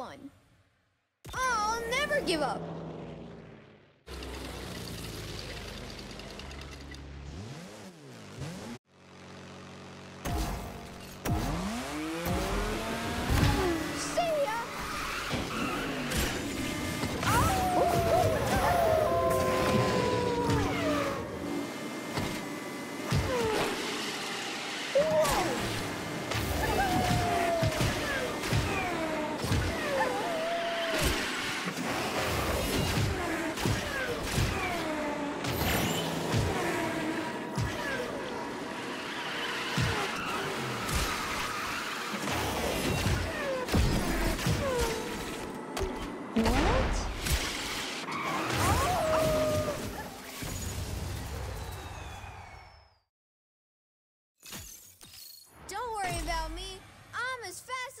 one. I'll never give up. About me. I'm as fast.